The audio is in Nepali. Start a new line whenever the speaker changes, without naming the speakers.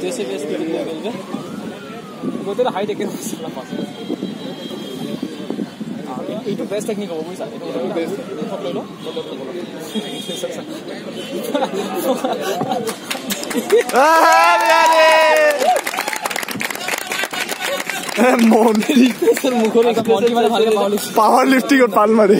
त्यसैले यस्तो लेभलले गोतेर हाइट एकै मसँग पर्छ इटु बेस्ट टेक्निक हो पैसा बेस्ट
পাওয়ার লিফটিং ওর পাল মারে